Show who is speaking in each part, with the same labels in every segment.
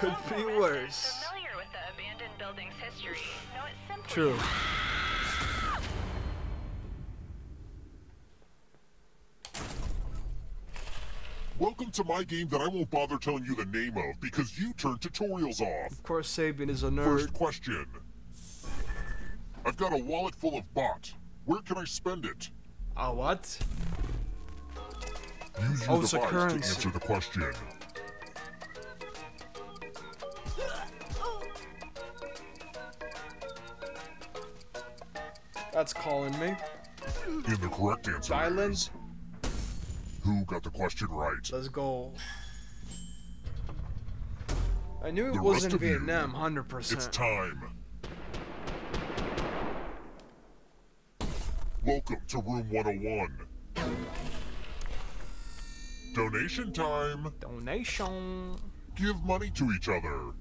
Speaker 1: Could be worse.
Speaker 2: Familiar with the abandoned building's history. Know it simply
Speaker 1: True.
Speaker 3: Welcome to my game that I won't bother telling you the name of because you turned tutorials off.
Speaker 1: Of course, Sabian is a nerd.
Speaker 3: First question. I've got a wallet full of baht. Where can I spend it?
Speaker 1: Ah, what?
Speaker 3: Use your
Speaker 1: Oh,
Speaker 3: device to answer the question.
Speaker 1: That's calling me.
Speaker 3: And the correct answer is... Who got the question right?
Speaker 1: Let's go. I knew it
Speaker 3: The
Speaker 1: wasn't
Speaker 3: of you,
Speaker 1: Vietnam, hundred
Speaker 3: It's time. Welcome to room 101. Donation time.
Speaker 1: Donation.
Speaker 3: Give money to each other.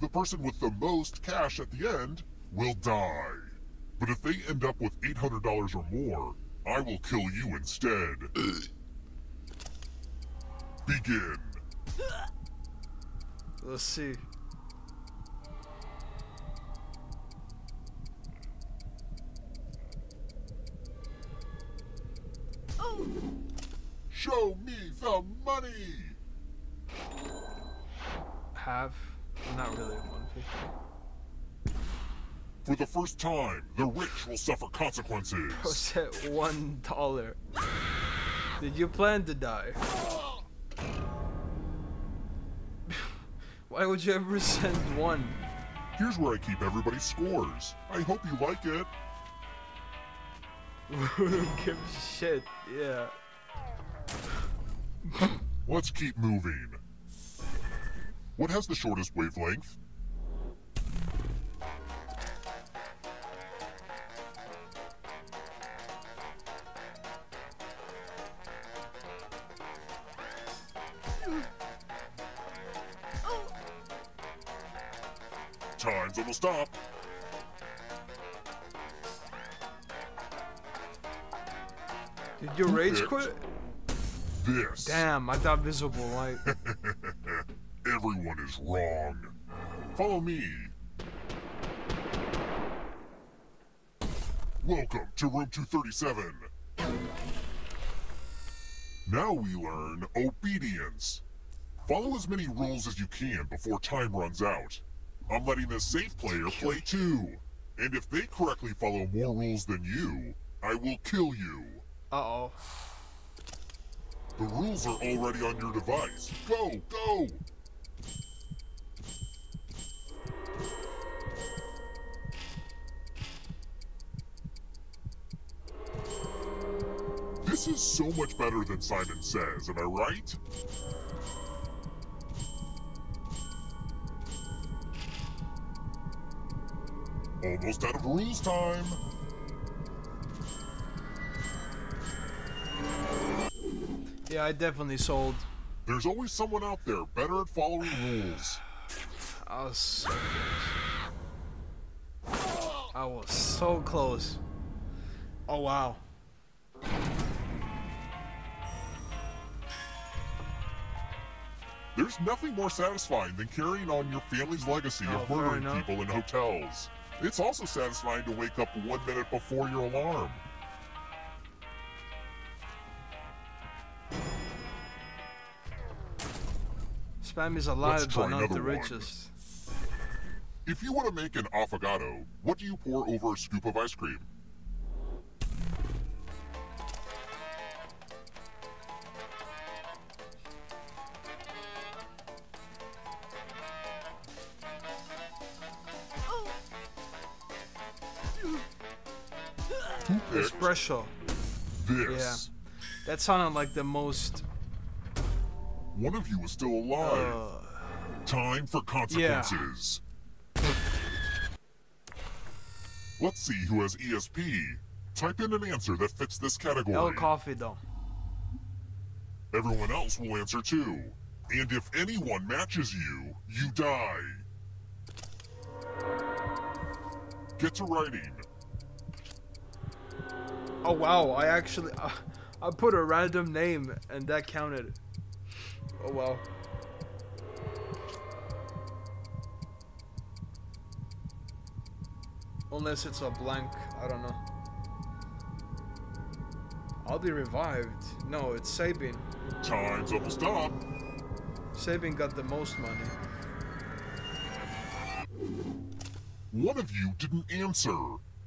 Speaker 3: The person with the most cash at the end will die. But if they end up with $800 or more, I will kill you instead. Begin.
Speaker 1: Let's see.
Speaker 3: Show me the money.
Speaker 1: Have. Not really 150.
Speaker 3: For the first time, the rich will suffer consequences.
Speaker 1: Bro said one dollar. Did you plan to die? Why would you ever send one?
Speaker 3: Here's where I keep everybody's scores. I hope you like it.
Speaker 1: Who gives shit? Yeah.
Speaker 3: Let's keep moving. What has the shortest wavelength? Up.
Speaker 1: Did you rage quit?
Speaker 3: This.
Speaker 1: Damn, I thought visible light.
Speaker 3: Everyone is wrong. Follow me. Welcome to room 237. Now we learn obedience. Follow as many rules as you can before time runs out. I'm letting the safe player play too. And if they correctly follow more rules than you, I will kill you.
Speaker 1: Uh oh.
Speaker 3: The rules are already on your device. Go, go! This is so much better than Simon Says, am I right? Almost out of rules time.
Speaker 1: Yeah, I definitely sold.
Speaker 3: There's always someone out there better at following rules.
Speaker 1: I was so close. I was so close. Oh wow.
Speaker 3: There's nothing more satisfying than carrying on your family's legacy
Speaker 1: Oh,
Speaker 3: of murdering people in hotels. It's also satisfying to wake up one minute before your alarm.
Speaker 1: Spam is alive, but not the
Speaker 3: another one.
Speaker 1: richest.
Speaker 3: If you want to make an affogato, what do you pour over a scoop of ice cream? Who picked
Speaker 1: Espresso.
Speaker 3: this?
Speaker 1: That sounded like the most.
Speaker 3: One of you is still alive.
Speaker 1: Uh,
Speaker 3: Time for consequences. Yeah. Let's see who has ESP. Type in an answer that fits this category.
Speaker 1: El coffee though.
Speaker 3: Everyone else will answer too. And if anyone matches you, you die. Get to writing.
Speaker 1: Oh wow, I actually, uh, I put a random name and that counted. Oh wow. Unless it's a blank, I don't know. I'll be revived. No, it's Sabine.
Speaker 3: Time's almost up.
Speaker 1: Sabine got the most money.
Speaker 3: One of you didn't answer.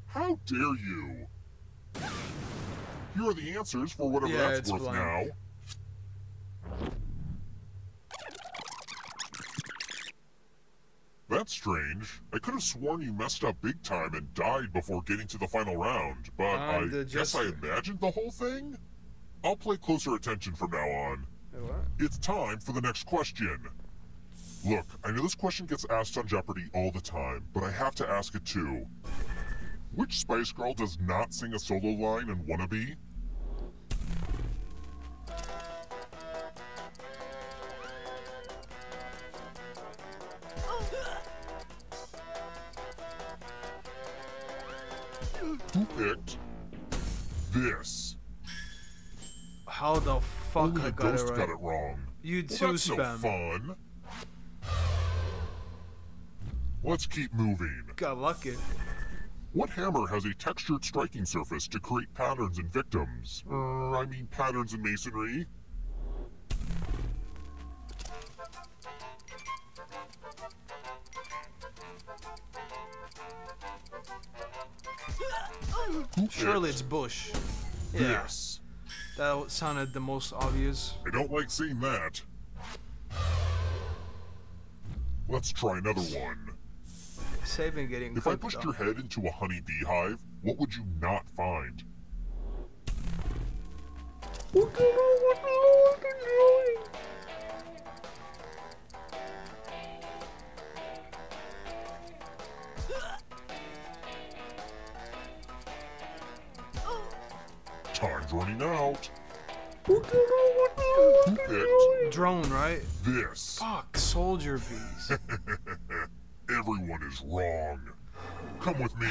Speaker 3: How dare you? Here are the answers for whatever
Speaker 1: Yeah,
Speaker 3: that's worth now. That's strange. I could have sworn you messed up big time and died before getting to the final round, but
Speaker 1: I'm
Speaker 3: I
Speaker 1: the
Speaker 3: guess I imagined the whole thing? I'll play closer attention from now on.
Speaker 1: What?
Speaker 3: It's time for the next question. Look, I know this question gets asked on Jeopardy all the time, but I have to ask it too. Which Spice Girl does not sing a solo line in Wannabe? Who picked this?
Speaker 1: How the fuck
Speaker 3: Only
Speaker 1: I got it right?
Speaker 3: got it wrong.
Speaker 1: You
Speaker 3: Well,
Speaker 1: too,
Speaker 3: that's no
Speaker 1: spam.
Speaker 3: fun. Let's keep moving.
Speaker 1: Got lucky.
Speaker 3: What hammer has a textured striking surface to create patterns in victims? Er, I mean patterns in masonry.
Speaker 1: Surely it's Bush. Yeah,
Speaker 3: This.
Speaker 1: that sounded the most obvious.
Speaker 3: I don't like seeing that. Let's try another one.
Speaker 1: Sabin getting
Speaker 3: If I pushed
Speaker 1: though.
Speaker 3: your head into a honey beehive, what would you not find? Time's running out. Who picked
Speaker 1: Drone, right?
Speaker 3: this?
Speaker 1: Fuck, soldier bees.
Speaker 3: Everyone is wrong. Come with me.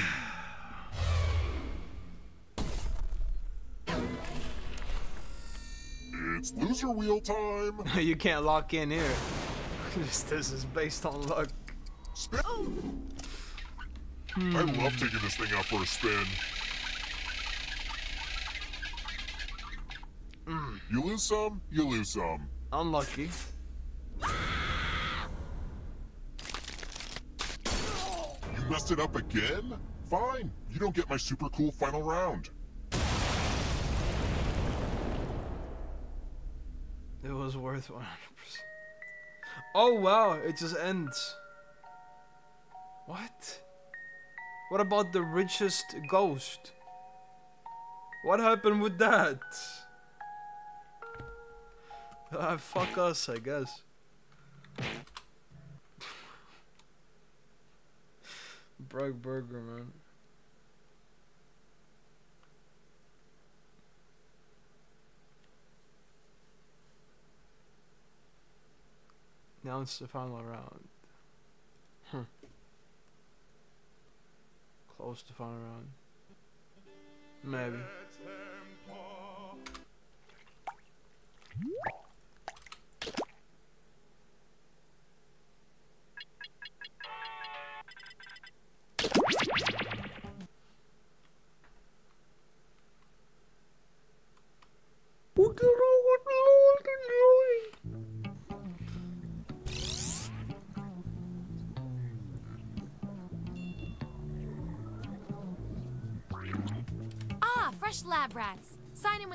Speaker 3: It's loser wheel time.
Speaker 1: you can't lock in here. this this is based on luck.
Speaker 3: Spin. I hmm. love taking this thing out for a spin. Hmm. You lose some, you lose some.
Speaker 1: Unlucky.
Speaker 3: Messed it up again? Fine, you don't get my super cool final round.
Speaker 1: It was worth 100%. Oh wow, it just ends. What? What about the richest ghost? What happened with that? Ah, fuck us, I guess. Bragg Burger, man. Now it's the final round. Close to final round. Maybe.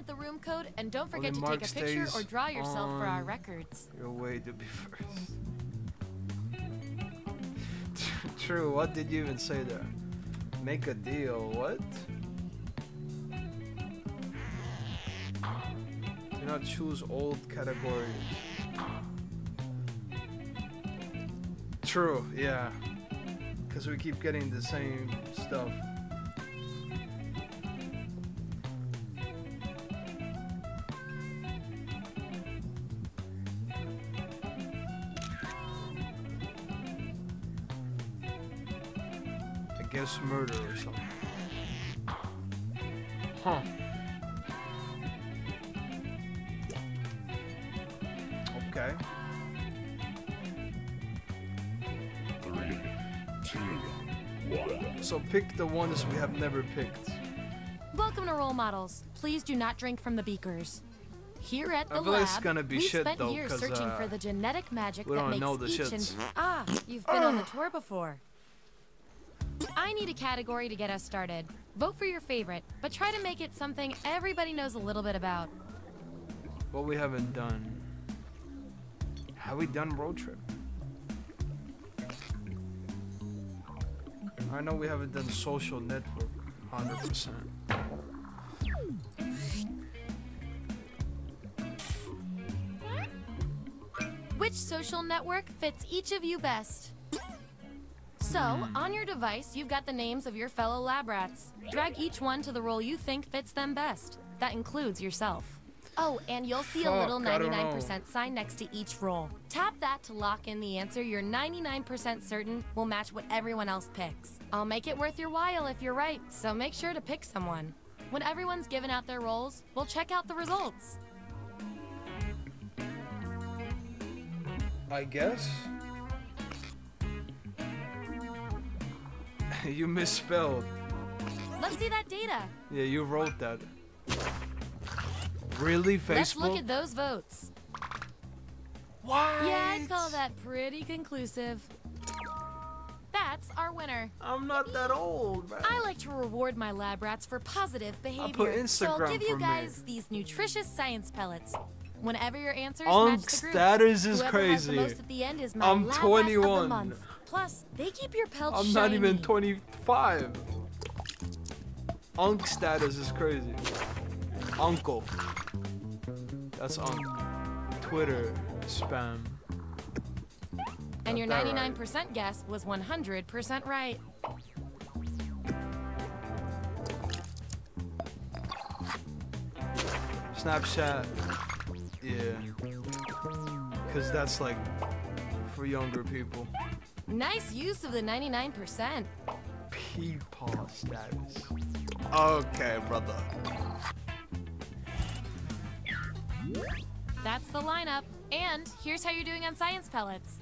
Speaker 4: The room code and don't forget to take a picture or draw yourself for our records.
Speaker 1: Your way to be first. True, what did you even say there? Make a deal, what? Do not choose old categories. True, yeah. Because we keep getting the same stuff. Pick the ones we have never picked.
Speaker 4: Welcome to Role Models. Please do not drink from the beakers. Here at the
Speaker 1: like
Speaker 4: lab,
Speaker 1: gonna be
Speaker 4: we
Speaker 1: shit,
Speaker 4: spent
Speaker 1: though,
Speaker 4: years searching
Speaker 1: uh,
Speaker 4: for the genetic magic that makes
Speaker 1: know the
Speaker 4: each and ah, you've been on the tour before. I need a category to get us started. Vote for your favorite, but try to make it something everybody knows a little bit about.
Speaker 1: What we haven't done. Have we done road trip? I know we haven't done social network. 100%.
Speaker 4: Which social network fits each of you best? So, on your device, you've got the names of your fellow lab rats. Drag each one to the role you think fits them best. That includes yourself. Oh, and you'll see a little
Speaker 1: Fuck, I don't
Speaker 4: 99% sign next to each role. Tap that to lock in the answer you're 99% certain will match what everyone else picks. I'll make it worth your while if you're right, so make sure to pick someone. When everyone's given out their roles, we'll check out the results.
Speaker 1: I guess. you misspelled.
Speaker 4: Let's see that data.
Speaker 1: Yeah, you wrote that. Really, Facebook?
Speaker 4: Let's look at those votes.
Speaker 1: What?
Speaker 4: Yeah, I'd call that pretty conclusive. That's our winner.
Speaker 1: I'm not that old, man.
Speaker 4: I like to reward my lab rats for positive behavior.
Speaker 1: put
Speaker 4: so I'll give you
Speaker 1: for me.
Speaker 4: guys these nutritious science pellets. Whenever your answers match the group,
Speaker 1: status is
Speaker 4: whoever has the
Speaker 1: crazy.
Speaker 4: most at the end is my
Speaker 1: I'm
Speaker 4: lab rat of
Speaker 1: 21.
Speaker 4: the month. Plus, they keep your pelts
Speaker 1: I'm not even 25. Unk status is crazy. Uncle. That's on Twitter spam.
Speaker 4: And your
Speaker 1: Got right.
Speaker 4: 99% guess was 100% right.
Speaker 1: Snapchat. Yeah. Because that's like for younger people.
Speaker 4: Nice use of the 99%.
Speaker 1: Peepaw status. Okay, brother.
Speaker 4: That's the lineup. And here's how you're doing on science pellets.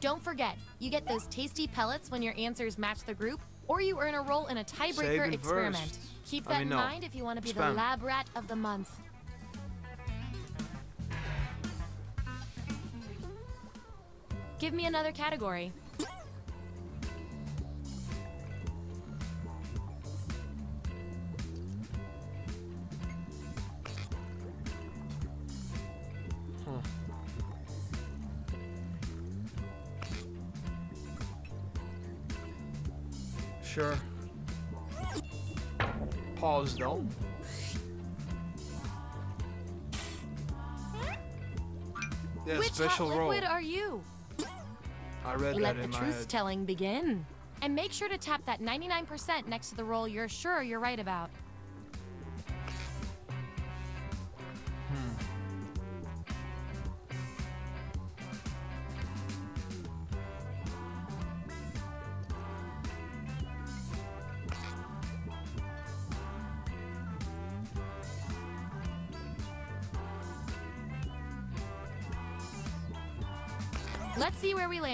Speaker 4: Don't forget, you get those tasty pellets when your answers match the group, or you earn a role in a tiebreaker experiment.
Speaker 1: first.
Speaker 4: Keep
Speaker 1: I
Speaker 4: that
Speaker 1: mean,
Speaker 4: in mind if you want to be the lab rat of the month. Give me another category.
Speaker 1: Pause though. Yeah,
Speaker 4: Which
Speaker 1: special
Speaker 4: hot
Speaker 1: role.
Speaker 4: are you?
Speaker 1: I read
Speaker 4: Let
Speaker 1: that
Speaker 4: the
Speaker 1: my
Speaker 4: truth telling begin. And make sure to tap that 99% next to the role you're sure you're right about.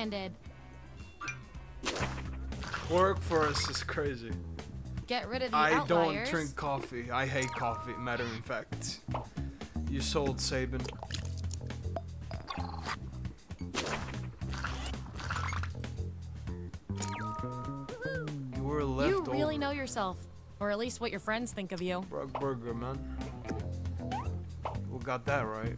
Speaker 4: Landed.
Speaker 1: Work for us is crazy.
Speaker 4: Get rid of the
Speaker 1: I don't drink coffee. I hate coffee, matter of fact. You sold Saban. You were left
Speaker 4: You really
Speaker 1: over.
Speaker 4: know yourself, or at least what your friends think of you.
Speaker 1: Brug Burger, man. We got that right.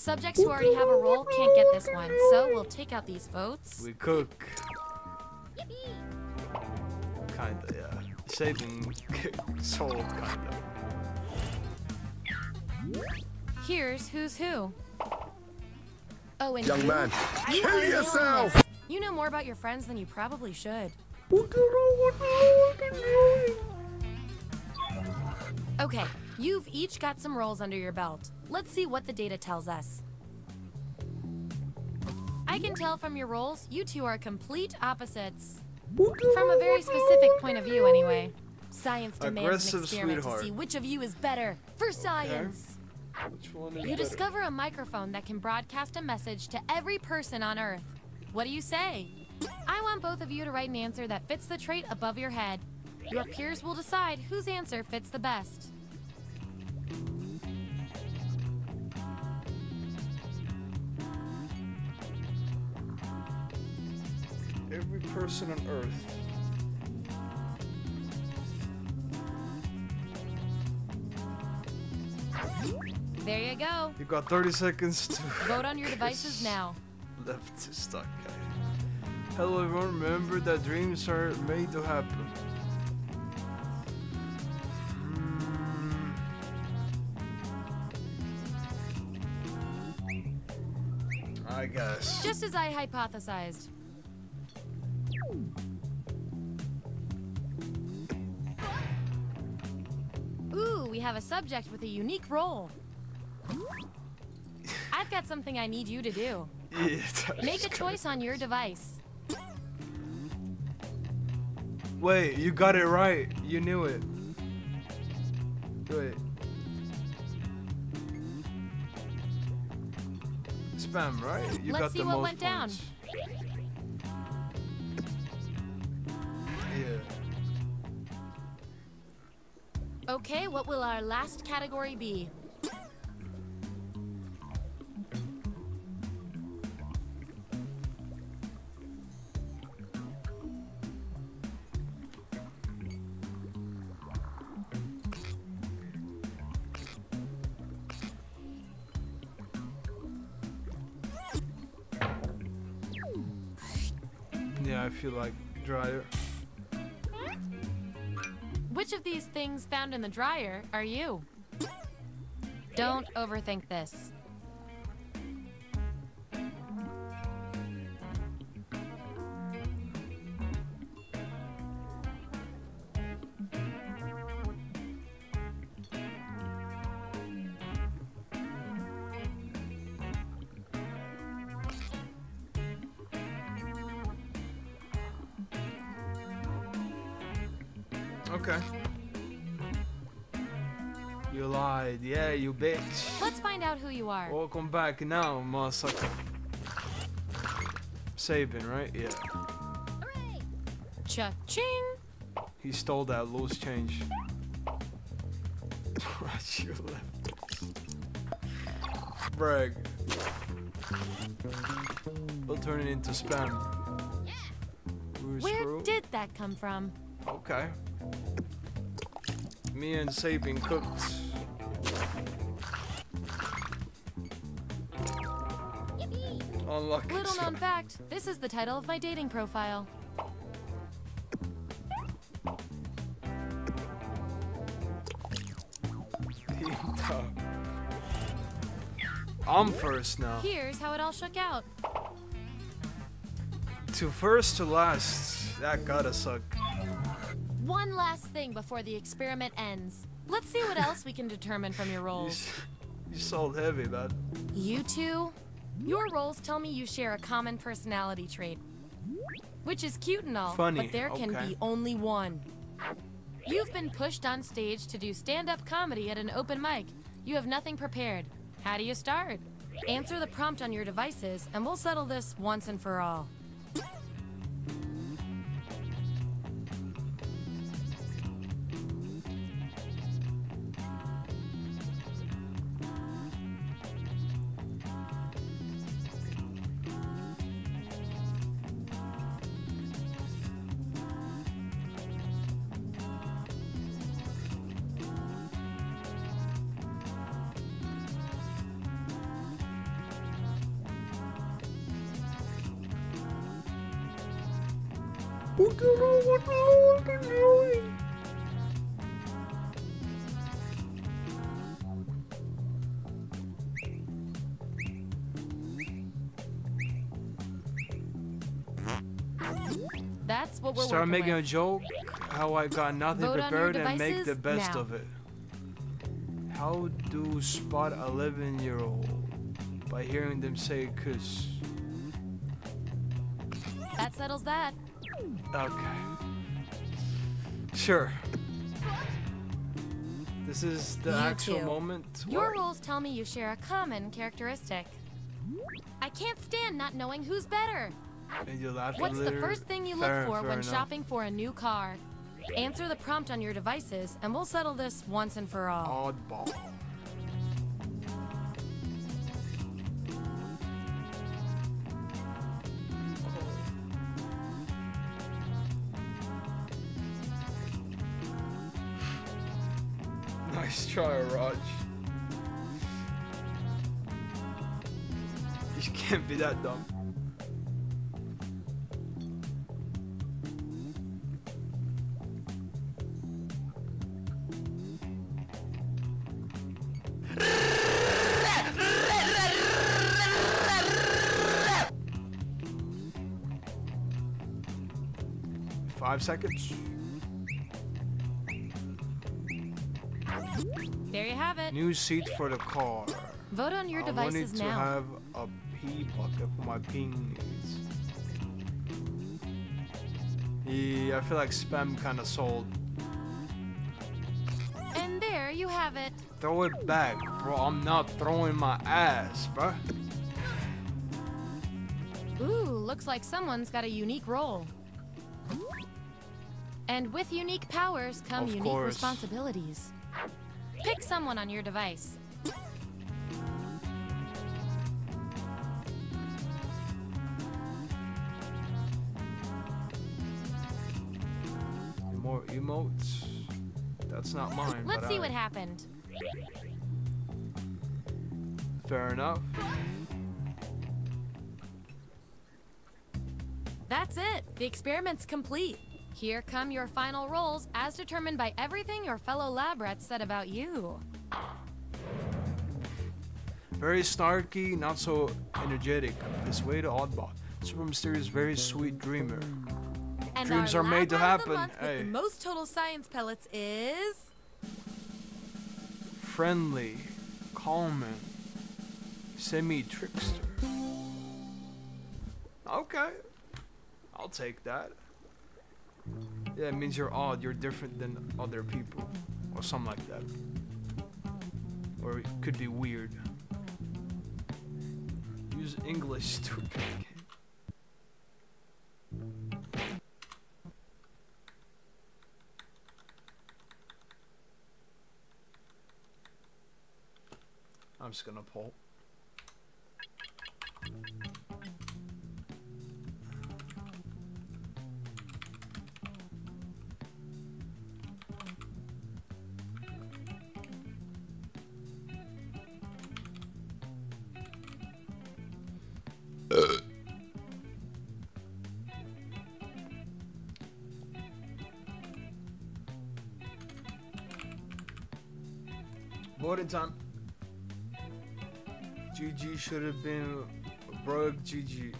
Speaker 4: Subjects who already have a role can't get this one, so we'll take out these votes.
Speaker 1: We cook. Kinda, yeah. Saving sold, kinda.
Speaker 4: Here's who's who. Oh, and
Speaker 5: Young
Speaker 4: you,
Speaker 5: man,
Speaker 4: you
Speaker 5: kill yourself!
Speaker 4: this. You know more about your friends than you probably should. Okay, you've each got some roles under your belt. Let's see what the data tells us. I can tell from your roles, you two are complete opposites. From a very specific point of view, anyway. Science demands
Speaker 1: Aggressive
Speaker 4: an experiment
Speaker 1: sweetheart.
Speaker 4: to see which of you is better for science.
Speaker 1: Which one is
Speaker 4: You
Speaker 1: better?
Speaker 4: discover a microphone that can broadcast a message to every person on Earth. What do you say? I want both of you to write an answer that fits the trait above your head. Your peers will decide whose answer fits the best.
Speaker 1: Every person on Earth.
Speaker 4: There you go.
Speaker 1: You've got 30 seconds to
Speaker 4: Vote on your devices now.
Speaker 1: left to stuck. Hello everyone, remember that dreams are made to happen. Hmm. I guess.
Speaker 4: Just as I hypothesized. Ooh, we have a subject with a unique role. I've got something I need you to do. Make a choice on your device.
Speaker 1: Wait, you got it right. You knew it. Wait. Spam, right? You
Speaker 4: Let's
Speaker 1: got
Speaker 4: see
Speaker 1: the
Speaker 4: what
Speaker 1: most
Speaker 4: went down.
Speaker 1: points. Yeah.
Speaker 4: Okay, what will our last category be?
Speaker 1: Yeah, I feel like dryer.
Speaker 4: Which of these things found in the dryer are you? Don't overthink this.
Speaker 1: You
Speaker 4: are.
Speaker 1: Welcome back now, motherfucker. Sabin, right? Yeah.
Speaker 4: Cha-ching!
Speaker 1: He stole that loose change. right, you left. Brag. We'll turn it into spam. Ooh,
Speaker 4: Where did that come from?
Speaker 1: Okay. Me and Sabin cooked. Unlucky.
Speaker 4: Little known fact, this is the title of my dating profile.
Speaker 1: I'm first now.
Speaker 4: Here's how it all shook out.
Speaker 1: To first to last. That gotta suck.
Speaker 4: One last thing before the experiment ends. Let's see what else we can determine from your
Speaker 1: You,
Speaker 4: roles.
Speaker 1: you sold heavy, man.
Speaker 4: You two, your roles tell me you share a common personality trait. Which is cute and all,
Speaker 1: Funny,
Speaker 4: but there can
Speaker 1: okay.
Speaker 4: be only one. You've been pushed on stage to do stand-up comedy at an open mic. You have nothing prepared. How do you start? Answer the prompt on your devices, and we'll settle this once and for all. That's what we're
Speaker 1: Start making a joke. How I got nothing
Speaker 4: Vote
Speaker 1: prepared and make the best
Speaker 4: now.
Speaker 1: of it. How do spot 11 year old? By hearing them say kiss.
Speaker 4: That settles that.
Speaker 1: Okay. Sure. This is the
Speaker 4: You
Speaker 1: actual
Speaker 4: two.
Speaker 1: moment.
Speaker 4: Your rules tell me you share a common characteristic. I can't stand not knowing who's better.
Speaker 1: And you laugh a
Speaker 4: What's the first thing you
Speaker 1: Fair-
Speaker 4: look for
Speaker 1: fair
Speaker 4: when
Speaker 1: enough.
Speaker 4: shopping for a new car? Answer the prompt on your devices, and we'll settle this once and for all.
Speaker 1: Oddball. That dumb. Five seconds.
Speaker 4: There you have it.
Speaker 1: New seat for the car.
Speaker 4: Vote on your
Speaker 1: I
Speaker 4: devices
Speaker 1: wanted to have a pee bucket for my needs. Yeah, I feel like spam kind of sold.
Speaker 4: And there you have it.
Speaker 1: Throw it back, bro. I'm not throwing my ass, bro.
Speaker 4: Ooh, looks like someone's got a unique role. And with unique powers come
Speaker 1: Of
Speaker 4: unique
Speaker 1: course.
Speaker 4: responsibilities. Pick someone on your device.
Speaker 1: Emotes. That's not mine.
Speaker 4: Let's see
Speaker 1: I-
Speaker 4: what happened.
Speaker 1: Fair enough.
Speaker 4: That's it. The experiment's complete. Here come your final roles as determined by everything your fellow lab rats said about you.
Speaker 1: Very snarky, not so energetic. This way to oddball. Super mysterious, very sweet dreamer.
Speaker 4: And
Speaker 1: Dreams are made to happen. Hey.
Speaker 4: the most total science pellets is
Speaker 1: Friendly, calming, semi trickster. Okay. I'll take that. Yeah, it means you're odd, you're different than other people. Or something like that. Or it could be weird. Use English, stupid. I'm just gonna pull. Voting time. GG should have been Brug GG.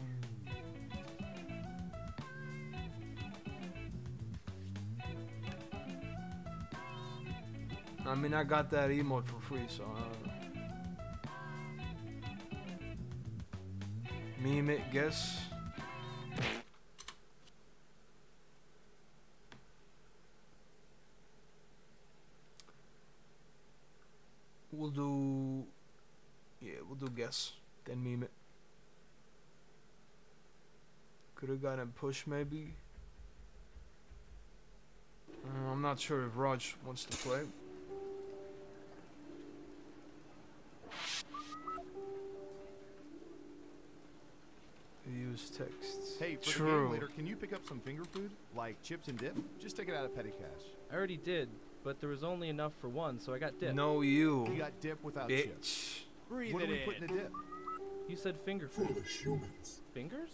Speaker 1: I mean, I got that emote for free, so I. Meme it, guess. We'll do. Yeah, guess. Then meme it. Could have gotten push maybe. Uh, I'm not sure if Raj wants to play. Use texts.
Speaker 5: Hey, for the game later, can you pick up some finger food? Like chips and dip? Just take it out of petty cash.
Speaker 6: I already did, but there was only enough for one, so I got dip.
Speaker 1: No, you,
Speaker 5: You got dip without chips.
Speaker 1: Bitch.
Speaker 7: Breathe
Speaker 5: What
Speaker 7: it
Speaker 5: do we
Speaker 7: in.
Speaker 5: put in the dip?
Speaker 6: You said finger food. Fingers?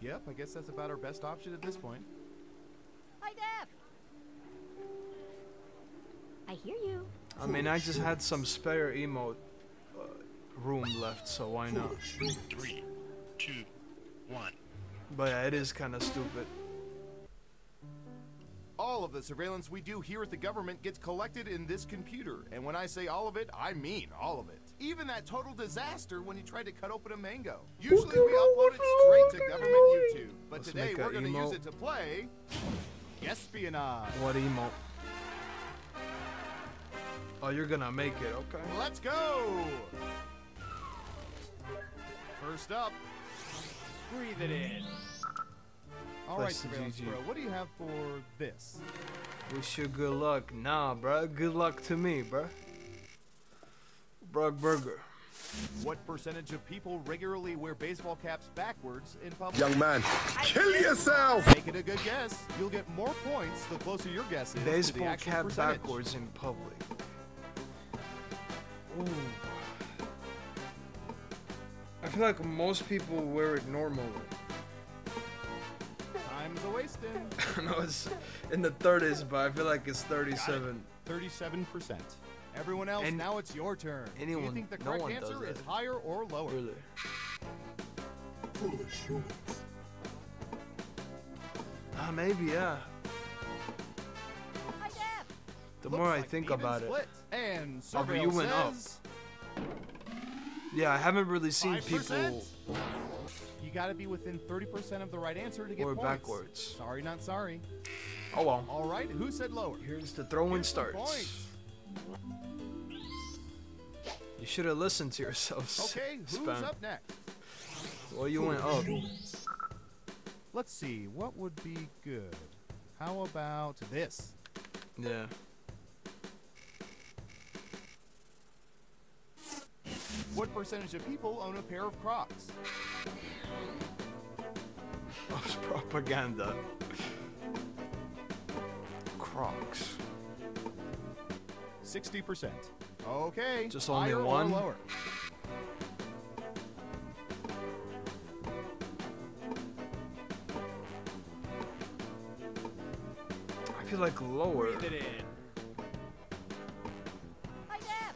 Speaker 5: Yep, I guess that's about our best option at this point.
Speaker 8: Hi, Def. I hear you.
Speaker 1: I mean, I just had some spare emote uh, room left, so why not?
Speaker 9: Three, two, one.
Speaker 1: But yeah, it is kind of stupid.
Speaker 5: All of the surveillance we do here at the government gets collected in this computer. And when I say all of it, I mean all of it. Even that total disaster when you tried to cut open a mango. Usually we upload it straight to government YouTube. But
Speaker 1: Let's
Speaker 5: today we're going to use it to play espionage.
Speaker 1: What emote? Oh, you're gonna make it, okay.
Speaker 5: Let's go! First up, breathe it in. All right,
Speaker 1: Press the
Speaker 5: Surveillance Bro, what do you have for this?
Speaker 1: Wish you good luck. Nah, bro. Good luck to me, bruh. Brug Burger.
Speaker 5: What percentage of people regularly wear baseball caps backwards in public?
Speaker 7: Young man, kill yourself!
Speaker 5: Make it a good guess. You'll get more points the closer your guess is to the
Speaker 1: Baseball
Speaker 5: actual
Speaker 1: cap
Speaker 5: percentage.
Speaker 1: backwards in public. Ooh. I feel like most people wear it normally.
Speaker 5: Time's a wasting.
Speaker 1: I know it's in the 30s, but I feel like it's 37.
Speaker 5: 37%. Everyone else,
Speaker 1: And
Speaker 5: now it's your turn. do you
Speaker 1: anyone-
Speaker 5: think the correct
Speaker 1: one does
Speaker 5: answer is higher or lower?
Speaker 1: Really.
Speaker 3: Foolish humans.
Speaker 1: Ah, maybe, yeah.
Speaker 8: Hi, Def.
Speaker 1: The
Speaker 5: Looks
Speaker 1: more I
Speaker 5: like
Speaker 1: think
Speaker 5: even
Speaker 1: about it.
Speaker 5: split. And
Speaker 1: Oh, but you went up. Yeah, I haven't really seen
Speaker 5: 5%.
Speaker 1: people
Speaker 5: You gotta be within 30% of the right answer to get
Speaker 1: wear
Speaker 5: points.
Speaker 1: backwards.
Speaker 5: Sorry, not sorry.
Speaker 1: Oh well.
Speaker 5: All right, who said lower?
Speaker 1: Here's the
Speaker 5: throw-in some
Speaker 1: starts.
Speaker 5: points.
Speaker 1: You should have listened to yourself.
Speaker 5: Okay, who's
Speaker 1: Spam.
Speaker 5: up next?
Speaker 1: Well, you went up.
Speaker 5: Let's see, what would be good? How about this?
Speaker 1: Yeah.
Speaker 5: What percentage of people own a pair of Crocs?
Speaker 1: That's propaganda. Crocs.
Speaker 5: 60%. Okay.
Speaker 1: Just only
Speaker 5: higher or
Speaker 1: one?
Speaker 5: lower?
Speaker 1: I feel like lower.
Speaker 5: Breathe it in.
Speaker 8: Hi, Def.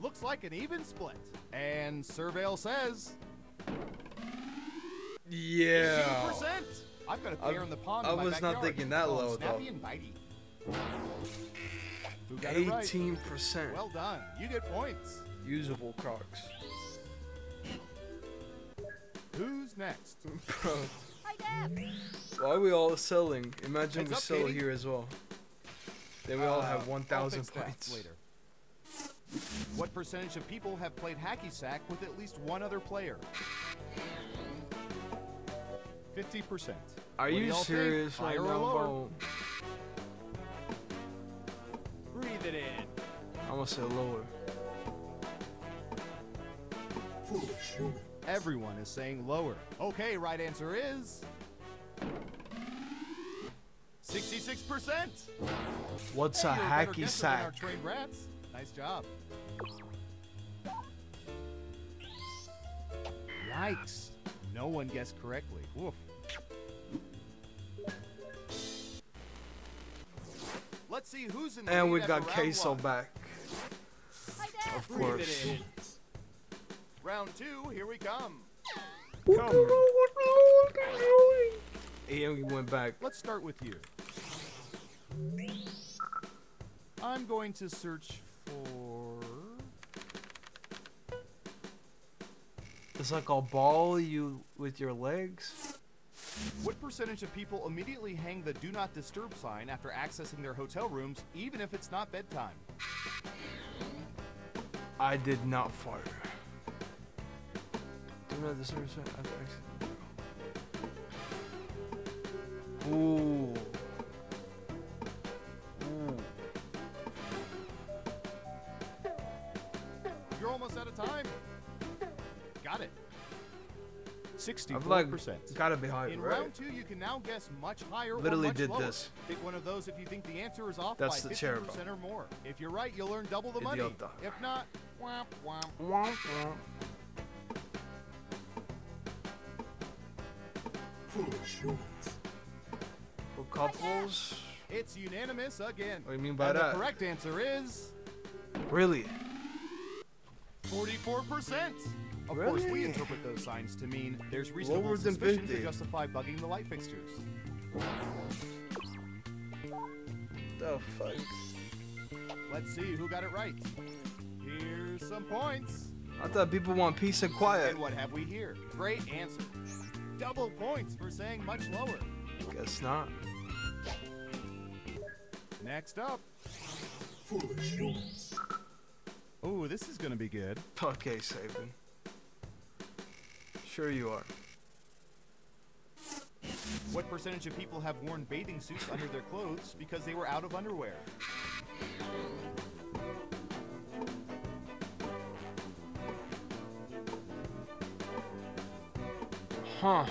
Speaker 5: Looks like an even split. And Surveil says
Speaker 1: Yeah.
Speaker 5: 2%. I've got a
Speaker 1: I-
Speaker 5: pair in the pond
Speaker 1: I was not thinking that low, though.
Speaker 5: And bitey. Who got it right?
Speaker 1: 18%
Speaker 5: Well done. You get points.
Speaker 1: usable Crocs.
Speaker 5: Who's next?
Speaker 1: Bro,
Speaker 8: Hi, Def.
Speaker 1: why are we all selling? Imagine
Speaker 5: Heads
Speaker 1: we
Speaker 5: up,
Speaker 1: sell
Speaker 5: Katie.
Speaker 1: here as well. Then we all
Speaker 5: Uh,
Speaker 1: have 1,000 points.
Speaker 5: later. What percentage of people have played hacky sack with at least one other player? 50%.
Speaker 1: Are
Speaker 5: What
Speaker 1: you
Speaker 5: y'all think?
Speaker 1: serious right
Speaker 5: Higher or lower?
Speaker 1: Say lower.
Speaker 5: Everyone is saying lower. Okay, right answer is 66%.
Speaker 1: What's
Speaker 5: Hey,
Speaker 1: a hacky
Speaker 5: guesser than Our
Speaker 1: sack?
Speaker 5: Nice job. Yikes. No one guessed correctly. Woof. Let's see who's in the
Speaker 1: And we got queso back.
Speaker 8: Hi, Def.
Speaker 1: Of
Speaker 5: Breathe
Speaker 1: course.
Speaker 5: it. Round two, here we come.
Speaker 1: Come. And we went back.
Speaker 5: Let's start with you. I'm going to search for.
Speaker 1: It's like a ball you with your legs.
Speaker 5: What percentage of people immediately hang the do not disturb sign after accessing their hotel rooms, even if it's not bedtime?
Speaker 1: I did not fire. Do not disturb after exit. Ooh. Ooh.
Speaker 5: You're almost out of time. Got it.
Speaker 1: I've like
Speaker 5: 64%.
Speaker 1: gotta be higher,
Speaker 5: In
Speaker 1: right?
Speaker 5: round two, you can now guess much higher
Speaker 1: Literally
Speaker 5: or much
Speaker 1: did
Speaker 5: lower.
Speaker 1: this.
Speaker 5: Pick one of those if you think the answer is off
Speaker 1: That's
Speaker 5: by
Speaker 1: the
Speaker 5: 50%
Speaker 1: chair, bro.
Speaker 5: or more. If you're right, you'll earn double the money. If not, womp womp.
Speaker 1: Womp womp.
Speaker 3: Foolish humans.
Speaker 1: For couples?
Speaker 5: It's unanimous again.
Speaker 1: What do you mean by
Speaker 5: and
Speaker 1: that?
Speaker 5: The correct answer is
Speaker 1: Really?
Speaker 5: 44%. Of course, we interpret those signs to mean there's reasonable
Speaker 1: Lower
Speaker 5: suspicion to justify bugging the light fixtures.
Speaker 1: The fuck?
Speaker 5: Let's see who got it right. Here's some points.
Speaker 1: I thought people want peace and quiet.
Speaker 5: And what have we here? Great answer. Double points for saying much lower.
Speaker 1: Guess not.
Speaker 5: Next up,
Speaker 3: Foolish humans.
Speaker 5: Oh, this is gonna be good.
Speaker 1: Okay, Saban. Sure you are.
Speaker 5: What percentage of people have worn bathing suits under their clothes because they were out of underwear?
Speaker 1: Huh.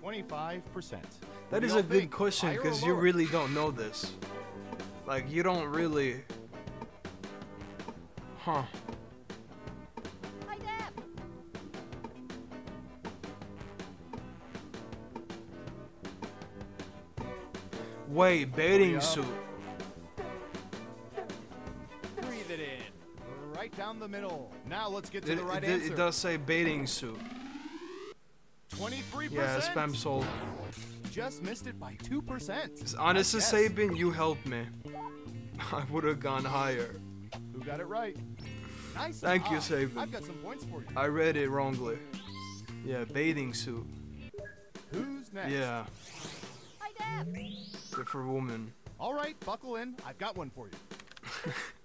Speaker 5: Twenty-five percent.
Speaker 1: That is a good question because you really don't know this. Like, you don't really. Huh.
Speaker 8: Hi,
Speaker 1: Wait, bathing suit.
Speaker 5: The middle. Now let's get to
Speaker 1: It,
Speaker 5: the right
Speaker 1: it-
Speaker 5: answer.
Speaker 1: it does say bathing suit.
Speaker 5: Twenty-three
Speaker 1: Yeah, spam sold.
Speaker 5: Just missed it by two percent.
Speaker 1: Honestly, Sabin, you helped me. I would have gone higher.
Speaker 5: Who got it right? Nice.
Speaker 1: Thank you,
Speaker 5: Ah,
Speaker 1: Sabin.
Speaker 5: I've got some points for you.
Speaker 1: I read it wrongly. Yeah, bathing suit.
Speaker 5: Who's next?
Speaker 1: Yeah,
Speaker 8: Hi, Deb.
Speaker 1: good for woman.
Speaker 5: All right, buckle in. I've got one for you.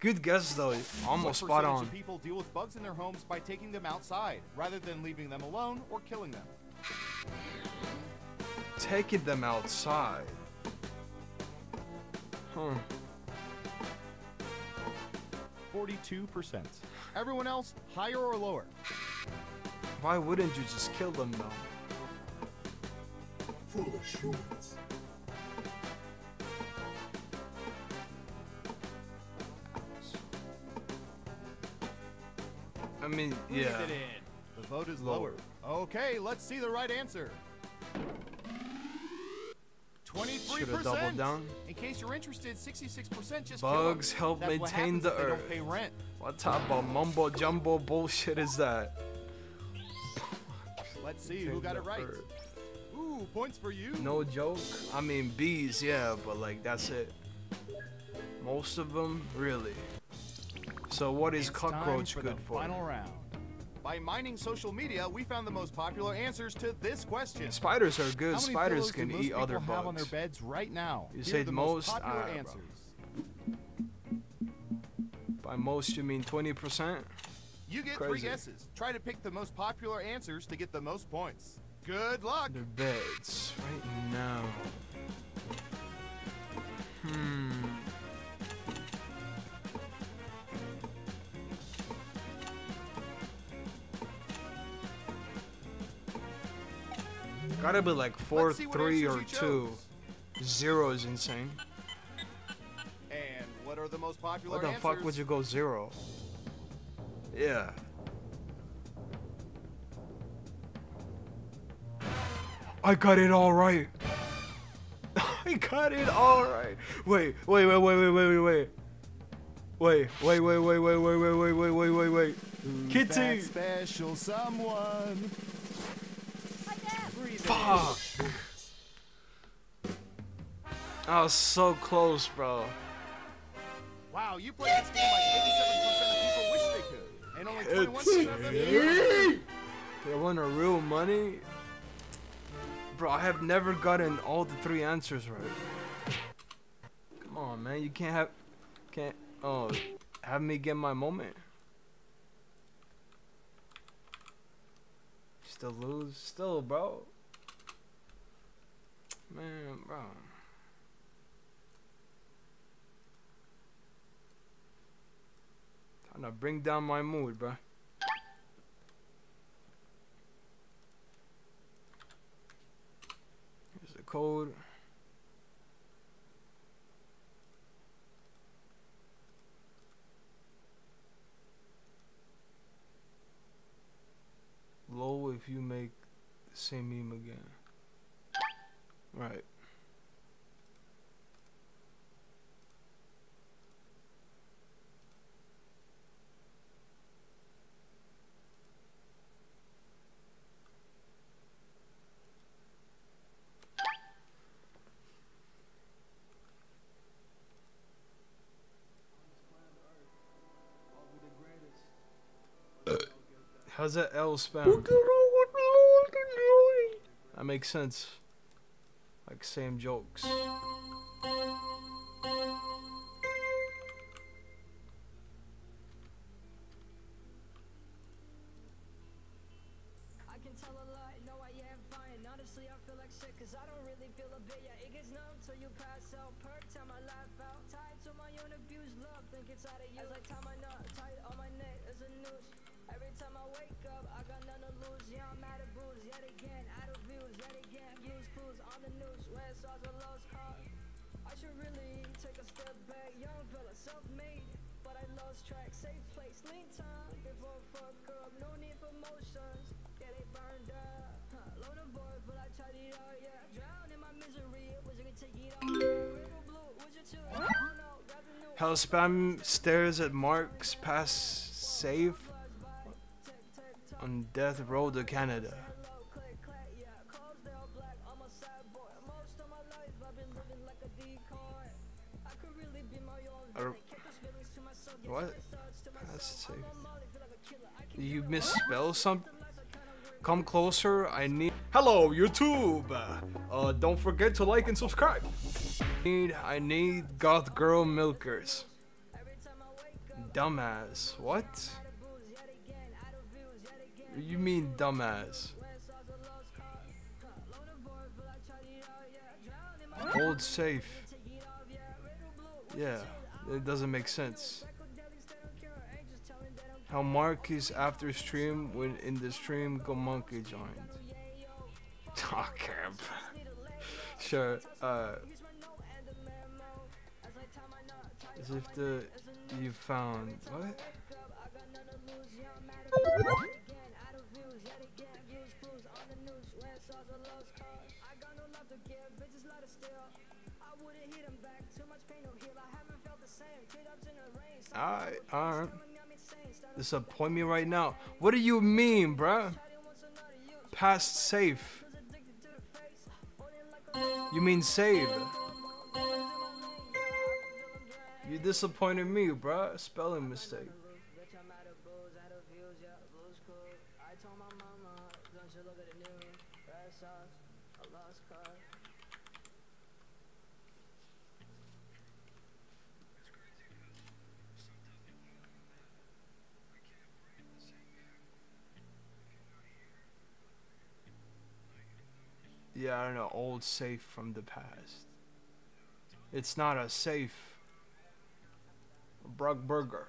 Speaker 1: Good guess though. Almost spot
Speaker 5: percentage
Speaker 1: on.
Speaker 5: Of people deal with bugs in their homes by taking them outside rather than leaving them alone or killing them.
Speaker 1: Taking them outside. Huh.
Speaker 5: Forty-two percent. Everyone else, higher or lower?
Speaker 1: Why wouldn't you just kill them though?
Speaker 3: Foolish humans.
Speaker 1: Mean, yeah.
Speaker 5: it in. The vote is
Speaker 1: Lower.
Speaker 5: lower. Okay, let's see the right answer. Twenty-three
Speaker 1: Shoulda doubled
Speaker 5: percent.
Speaker 1: down.
Speaker 5: In case you're interested, sixty-six percent just
Speaker 1: Bugs
Speaker 5: kill 'em.
Speaker 1: help
Speaker 5: That's
Speaker 1: maintain
Speaker 5: happens
Speaker 1: the
Speaker 5: if they
Speaker 1: earth.
Speaker 5: Don't pay rent.
Speaker 1: What type of mumbo jumbo bullshit is that?
Speaker 5: Let's see who got it right. Ooh, points for you.
Speaker 1: No joke. I mean, bees, yeah, but like that's it. Most of them, really. So what is
Speaker 5: It's
Speaker 1: cockroach
Speaker 5: for
Speaker 1: good for?
Speaker 5: Final round. By mining social media, we found the most popular answers to this question.
Speaker 1: Spiders are good. Spiders can
Speaker 5: most
Speaker 1: eat other
Speaker 5: people have on their beds right now?
Speaker 1: You said
Speaker 5: the
Speaker 1: most?
Speaker 5: popular
Speaker 1: Ah, bro.
Speaker 5: answers.
Speaker 1: By most, you mean 20%?
Speaker 5: You get three guesses. Try to pick the most popular answers to get the most points. Good luck.
Speaker 1: Their beds right now. Hmm. Gotta be like four,
Speaker 5: Let's see what
Speaker 1: three, or two. Zero is insane.
Speaker 5: And what are the most popular
Speaker 1: What the
Speaker 5: answers?
Speaker 1: fuck would you go zero? Yeah. I got it all right. I got it all right. Wait, wait, wait, wait, wait, wait, wait, wait. Wait, wait, wait, wait, wait, wait, wait, wait, wait, wait, wait, wait. Kitty.
Speaker 5: that special someone?
Speaker 1: Fuck. I was so close, bro.
Speaker 5: Wow, you played this game like 87% of people wish they could. And only 21% of you.
Speaker 1: They want a real money? Bro, I have never gotten all the three answers right. Come on, man. You can't have. Can't. Oh, have me get my moment. Still lose? Still, bro. Man, bro. Trying to bring down my mood, bro. Here's the code. Low if you make the same meme again. Right. How's that L spell?
Speaker 10: That makes sense. Like same jokes.
Speaker 11: Back Young fella self-made But I lost track Safe place Lean time Before fuck No need for motions yeah, they burned up. Huh, load boy, but I tried it out, yeah. Drown in my misery, was I gonna take it all? River blue, would you choose? I don't know, grab the new.
Speaker 10: How spam stares at Mark's past save on Death Road to Canada. Something? Come closer, I need. Hello, YouTube! Uh, don't forget to like and subscribe. Need I need goth girl milkers. Dumbass. What? You mean dumbass? hold safe. Yeah, it doesn't make sense. How Mark is after stream when in the stream go monkey joined. Okay. sure. Uh. As if the you found what? Alright, alright. Disappoint me right now. What do you mean, bruh? Past safe. You mean save? You disappointed me, bruh. Spelling mistake.
Speaker 11: Yeah, I don't
Speaker 10: know. Old safe from the past. It's not a safe. Brug burger.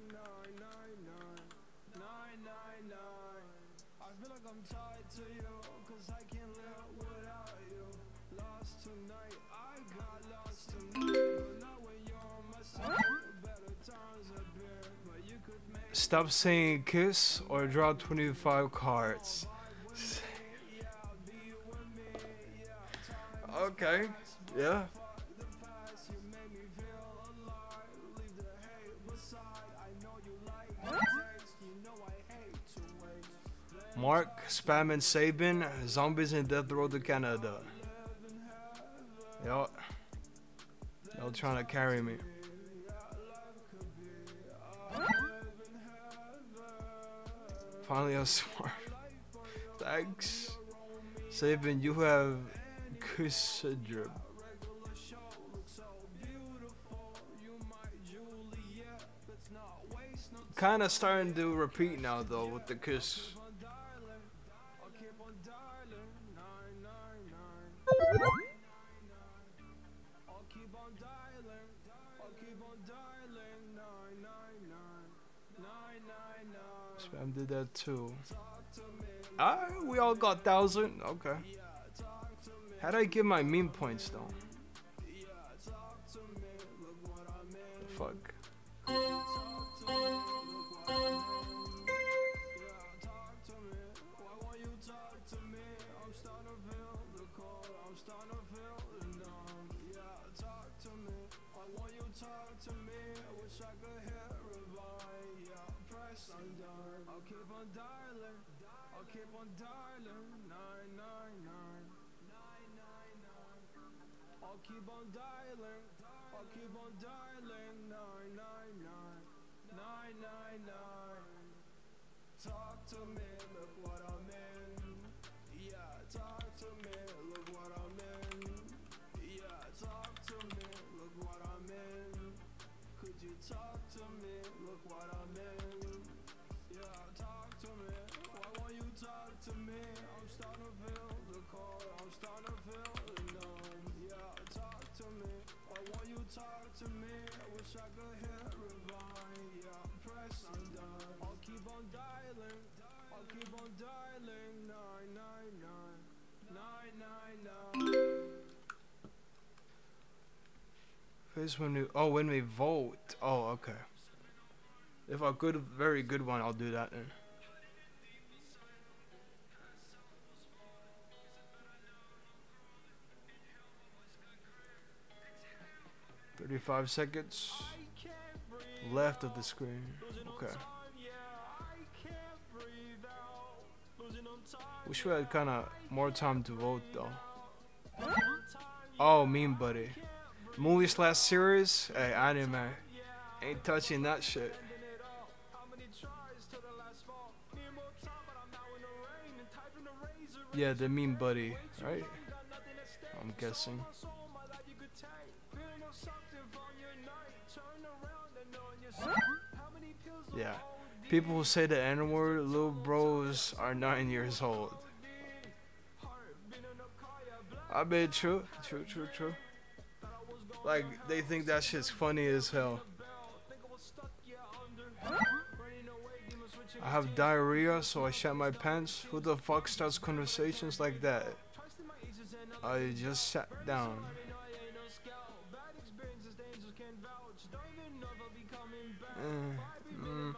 Speaker 10: Stop saying kiss or draw 25 cards. okay. Yeah. Mark, Spam and Sabin, Zombies in Death Road to Canada. Yo. Y'all trying to carry me. Finally, I'm smart. Thanks. Sabin, you have Kusadrib. Kind of starting to repeat now, though, with the kiss.
Speaker 1: Spam did that too. Ah, we all got thousand. Okay. How'd I get my meme points though? The fuck.
Speaker 10: Dialing. Nine nine nine. Nine nine nine. I'll keep on dialing. I'll keep on dialing. Nine nine nine. Nine nine nine. Talk to me, look what I'm in. Yeah, talk to me, look what I'm in. Yeah, talk to me, look what I'm in. Could you talk to me, look what I'm in. Yeah, talk to me. Why won't you talk to me? I'm starting to feel the cold. I'm starting to feel the numb. Yeah, talk to me. Oh, why won't you talk to me? I wish I could hear rewind. Yeah, press undone. I'll keep on dialing. I'll keep on dialing. Nine nine nine. Nine nine nine.
Speaker 1: First when we oh when we vote. Oh okay. If a good very good one I'll do that then. Thirty-five seconds left of the screen. Okay. Wish we had kind of more time to vote though. Oh, meme buddy. Movie slash series? Hey, anime. Ain't touching that shit. Yeah, the meme buddy, right? I'm guessing. Yeah. People who say the N word, little bros, are nine years old. I mean, true, true, true, true. Like, they think that shit's funny as hell. I have diarrhea, so I shat my pants. Who the fuck starts conversations like that? I just sat down. Mm.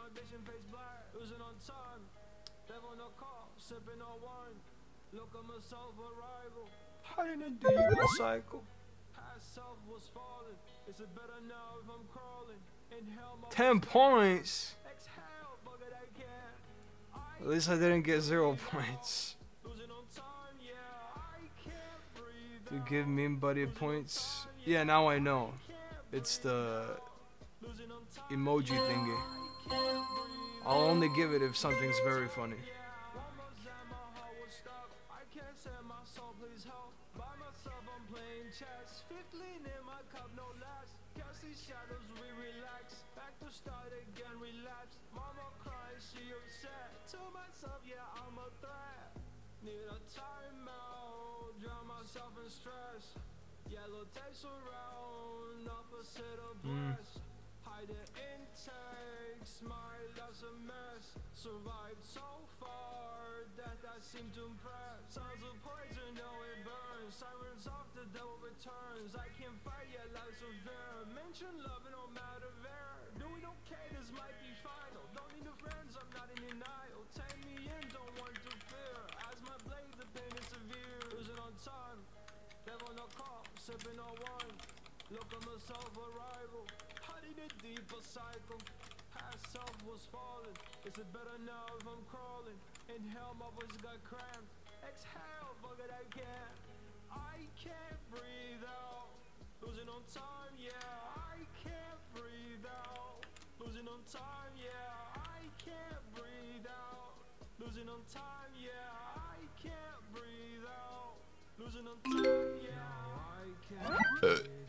Speaker 1: Hiding a deep cycle. Ten points. At least I didn't get zero points. To give meme buddy points. Yeah, now I know. It's the emoji thingy. I'll only give it if something's very funny.
Speaker 10: Need of the intake, smile as a mess. Survived so far, that I seem to impress. Sounds of poison, know it burns. Sirens off, the devil returns. I can't fight yet, life severe. Mention love, and don't matter there. Do it okay, this might be final. Don't need no friends, I'm not in denial. Take me in, don't want to fear. As my blade, the pain is severe. Losing on time, devil no call, sipping on wine. Look myself a rival, hiding a deeper cycle. Past self was falling. Is it better now if I'm crawling? Inhale, my voice got cramped. Exhale, fuck it, I can't. I can't breathe out. Losing on time, yeah. I can't breathe out. Losing on time, yeah. I can't breathe out. Losing on time, yeah. I can't breathe out. Losing on time, yeah. I can't.
Speaker 1: Uh,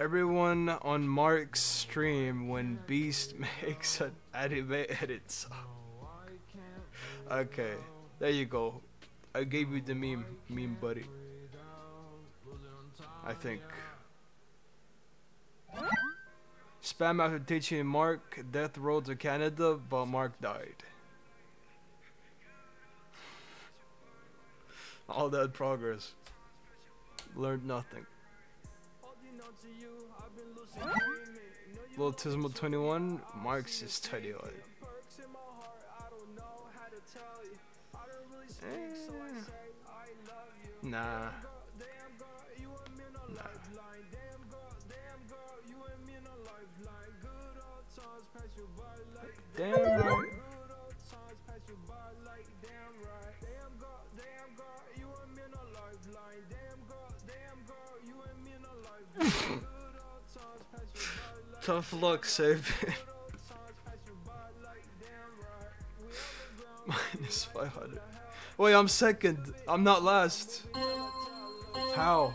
Speaker 1: Everyone on Mark's stream when Beast makes an anime edit song. Okay, there you go. I gave you the meme, meme buddy. I think. Spam after teaching Mark Death Road to Canada, but Mark died.
Speaker 10: All that progress. Learned nothing. Little Tismo 21, Marx is 21. Eh, Nah. Nah. Damn Tough luck, save Minus 500. Wait, I'm second. I'm not last. How?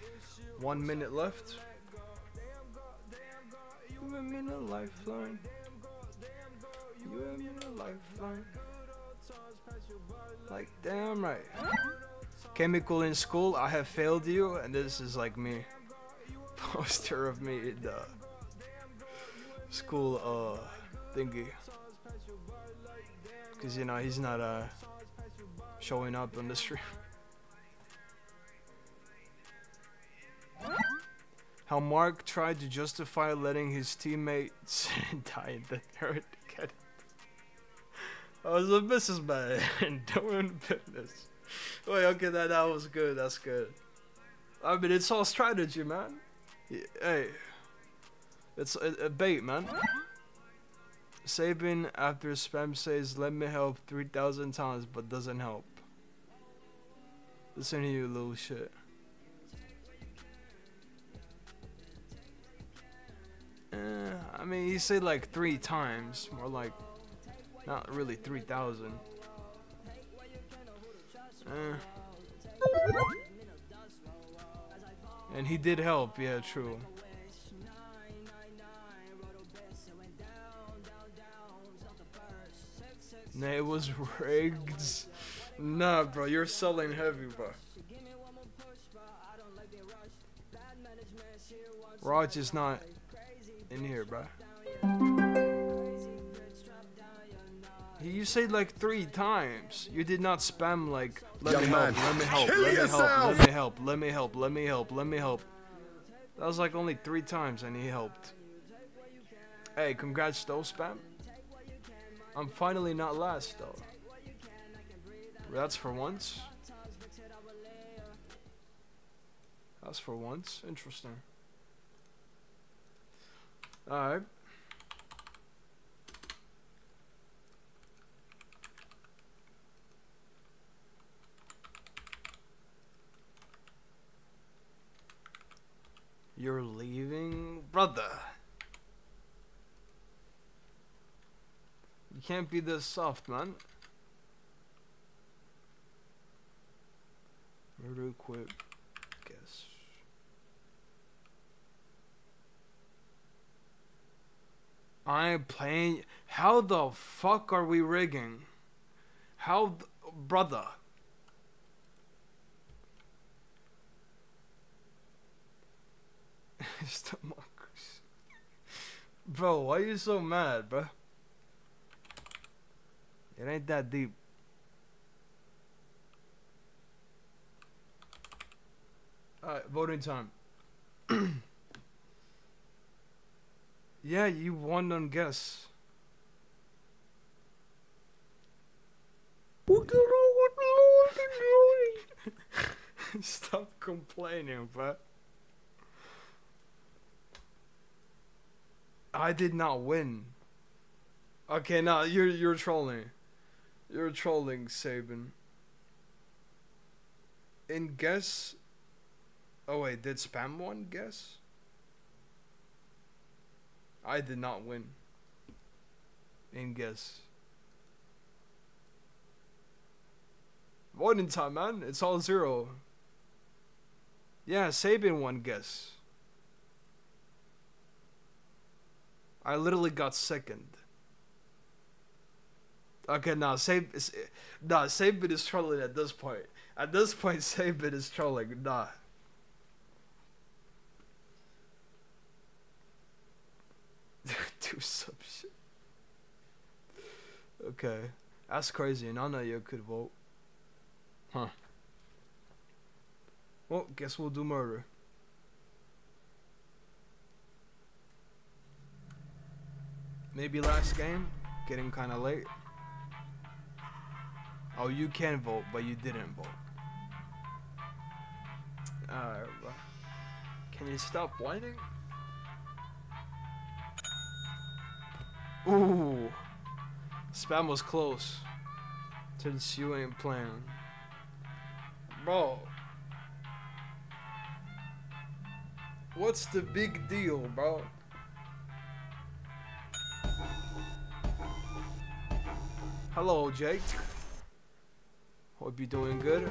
Speaker 10: One minute left. You and me in a lifeline. You and me in a lifeline. Like damn right. Chemical in school, I have failed you, and this is like me. Poster of me in the school uh thingy. Cause you know he's not uh showing up on the stream. How Mark tried to justify letting his teammates die in the third it. I was a businessman and doing business. Wait, okay, that, that was good. That's good. I mean, it's all strategy, man. Y- Hey, it's a, a bait, man. Sabin after spam says, "Let me help" three thousand times, but doesn't help. Listen to you, little shit. I mean, he said like three times, more like not really three thousand. Uh. And he did help, yeah, true. Nah, it was rigged. Nah, bro, you're selling heavy, bro. Raj is not in here, bro. You said like three times. You did not spam like let
Speaker 1: Young
Speaker 10: me help,
Speaker 1: man,
Speaker 10: let me help,
Speaker 1: kill
Speaker 10: let me help, let me help, let me help, let me help, let me help. That was like only three times and he helped. Hey, congrats though, spam. I'm finally not last though. That's for once. That's for once. Interesting. Alright. You're leaving? Brother. You can't be this soft, man. Murder equip. Guess. I'm playing. How the fuck are we rigging? How, th- brother? It's democracy. Bro, why are you so mad, bro? It ain't that deep. Alright, voting time. yeah, you won on guess. Stop complaining, but
Speaker 1: I did not win. Okay, no, you're you're trolling. You're trolling, Sabin. In guess. Oh wait, did spam one guess? I did not win. In guess. Voting time, man. It's all zero. Yeah, Sabin won guess. I literally got second. Okay, now save, nah, Sabin is trolling at this point. At this point, Sabin is trolling. Nah. Do some shit. Okay, that's crazy, and I know you could vote. Huh. Well, guess we'll do murder. Maybe last game? Getting kind of late. Oh, you can vote, but you didn't vote. Alright. Can you stop whining? Ooh. Spam was close. Since you ain't playing. Bro. What's the big deal, bro? Hello, Jake. Hope you're doing good.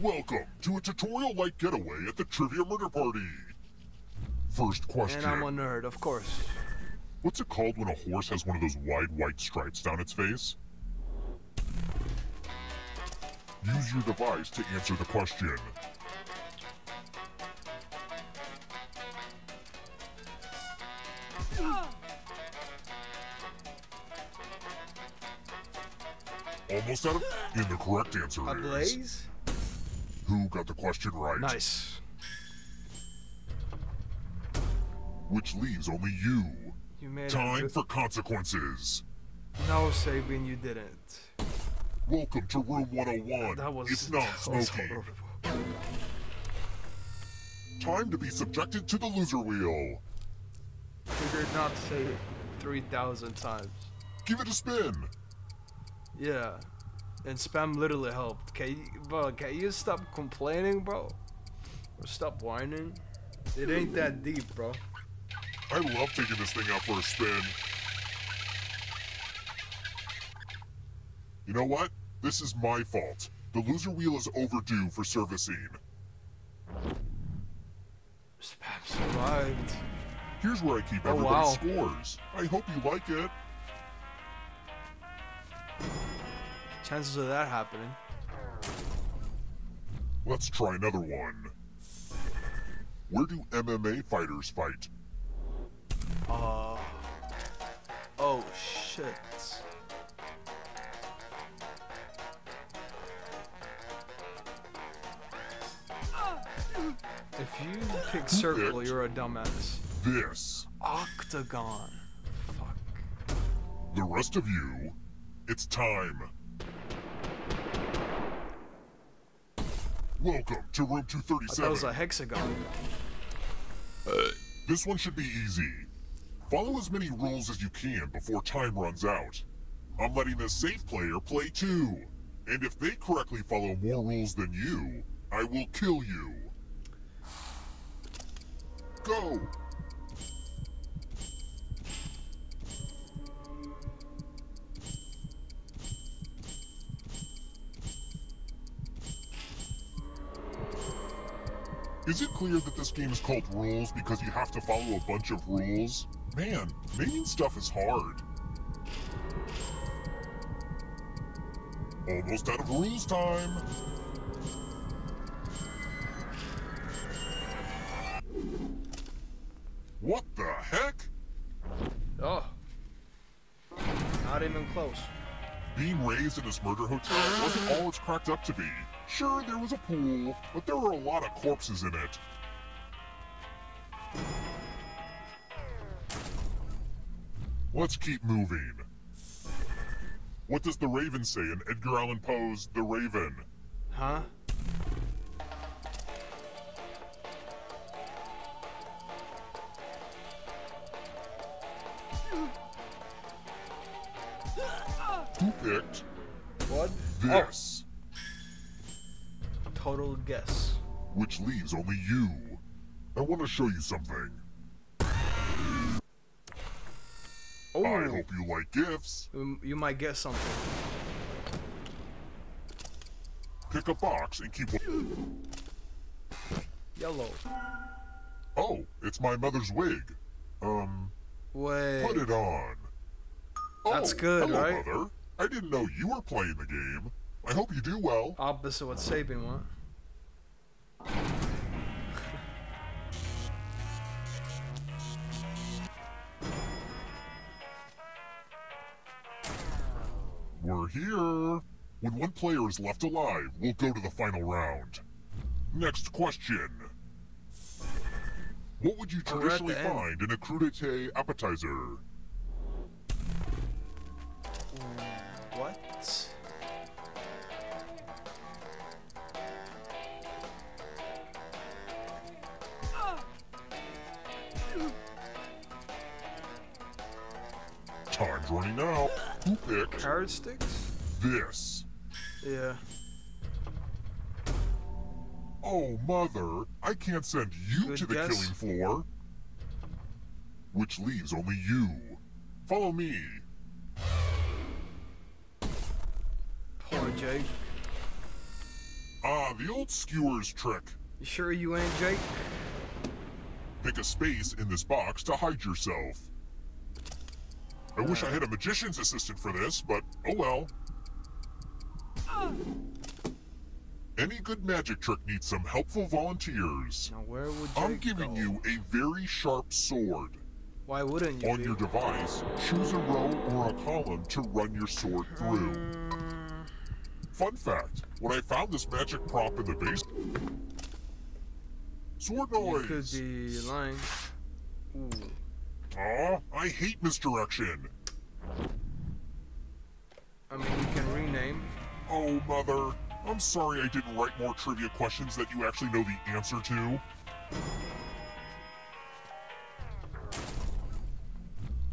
Speaker 3: Welcome to a tutorial-like getaway at the Trivia Murder Party. First question.
Speaker 1: And I'm a nerd, of course.
Speaker 3: What's it called when a horse has one of those wide white stripes down its face? Use your device to answer the question. Almost out of... And the correct answer
Speaker 1: A
Speaker 3: is... Who got the question right?
Speaker 1: Nice.
Speaker 3: Which leaves only you.
Speaker 1: You.
Speaker 3: Time for consequences.
Speaker 1: No, Sabin, you didn't.
Speaker 3: Welcome to room 101.
Speaker 1: That was.
Speaker 3: it's not
Speaker 1: horrible.
Speaker 3: Time to be subjected to the loser wheel.
Speaker 1: You did not say it 3,000 times.
Speaker 3: Give it a spin.
Speaker 1: Yeah. And spam literally helped. Can you, bro, can you stop complaining, bro? Or stop whining? It ain't that deep, bro.
Speaker 3: I love taking this thing out for a spin. You know what? This is my fault. The loser wheel is overdue for servicing.
Speaker 1: Spam survived.
Speaker 3: Here's where I keep
Speaker 1: Oh,
Speaker 3: everybody's
Speaker 1: wow.
Speaker 3: scores. I hope you like it.
Speaker 1: Chances of that happening.
Speaker 3: Let's try another one. Where do MMA fighters fight?
Speaker 1: Uh. Oh, shit. If you pick circle, you're a dumbass.
Speaker 3: This.
Speaker 1: Octagon. Fuck.
Speaker 3: The rest of you, it's time. Welcome to room
Speaker 1: I thought it
Speaker 3: 237.
Speaker 1: was a hexagon.
Speaker 3: Uh, this one should be easy. Follow as many rules as you can before time runs out. I'm letting the safe player play too. And if they correctly follow more rules than you, I will kill you. Go! Is it clear that this game is called Rules because you have to follow a bunch of rules? Man, naming stuff is hard. Almost out of rules time. What the heck?
Speaker 1: Oh. Not even close.
Speaker 3: Being raised in this murder hotel wasn't all it's cracked up to be. Sure, there was a pool, but there were a lot of corpses in it. Let's keep moving. What does the Raven say in Edgar Allan Poe's The Raven?
Speaker 1: Huh? What?
Speaker 3: this?
Speaker 1: Total guess.
Speaker 3: Which leaves only you. I want to show you something.
Speaker 1: Oh,
Speaker 3: I hope you like gifts.
Speaker 1: you, might get something.
Speaker 3: Pick a box and keep.
Speaker 1: Yellow.
Speaker 3: Oh, it's my mother's wig. Um,
Speaker 1: Wait.
Speaker 3: put it on. Oh,
Speaker 1: That's good,
Speaker 3: hello,
Speaker 1: right?
Speaker 3: Mother. I didn't know you were playing the game. I hope you do well.
Speaker 1: Opposite what Sabin want.
Speaker 3: We're here. When one player is left alive, we'll go to the final round. Next question. What would you traditionally find in a crudité appetizer?
Speaker 1: What?
Speaker 3: Running out. Who picked
Speaker 1: Carrot sticks?
Speaker 3: this?
Speaker 1: Yeah.
Speaker 3: Oh, mother, I can't send you
Speaker 1: Good
Speaker 3: to the
Speaker 1: guess.
Speaker 3: killing floor. Which leaves only you. Follow me.
Speaker 1: Poor Jake.
Speaker 3: Ah, the old skewers trick.
Speaker 1: You sure you ain't Jake?
Speaker 3: Pick a space in this box to hide yourself. I wish I had a magician's assistant for this, but oh well. Any good magic trick needs some helpful volunteers.
Speaker 1: Now where would Jake
Speaker 3: I'm giving
Speaker 1: go?
Speaker 3: you a very sharp sword.
Speaker 1: Why wouldn't you
Speaker 3: On
Speaker 1: be?
Speaker 3: your device, choose a row or a column to run your sword through.
Speaker 1: Mm,
Speaker 3: Fun fact, when I found this magic prop in the base... Sword noise!
Speaker 1: you could be lying. Ooh.
Speaker 3: Aw, I hate misdirection.
Speaker 1: I mean, you can rename.
Speaker 3: Oh, Mother. I'm sorry I didn't write more trivia questions that you actually know the answer to.